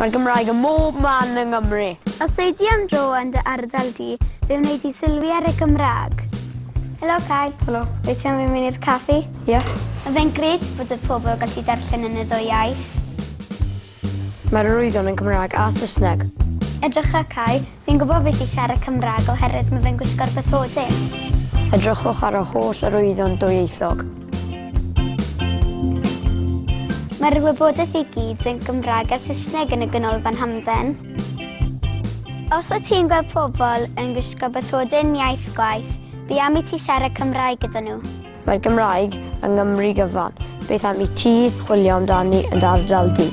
Mae'r Gymraeg yn mob man yng Nghymru. Os ei di am dro yn dy ardal di, fe wneud i sylwi ar y Gymraeg. Helo, Cai. Helo. Fe ti am fi mynd i'r caffi? Ie. Yeah. Mae fe'n gred bod y pobl gallu darllen yn y ddwy iaith. Mae'r arwyddion yn Gymraeg a Saesneg. Edrych a Cai, fi'n gwybod beth i siarad Cymraeg oherwydd mae fe'n gwisgo'r bythodyn. Edrychwch ar y holl arwyddion dwyieithog. Mae'r wybodaeth i gyd yn Gymraeg a Saesneg yn y ganolfan hamdden. Os o ti'n gweld pobl yn gwisgo bythodyn iaith gwaith, bu am i ti siarad Cymraeg gyda nhw. Mae'r Gymraeg yng Nghymru gyfan. Beth am i ti chwilio amdani yn ardal di?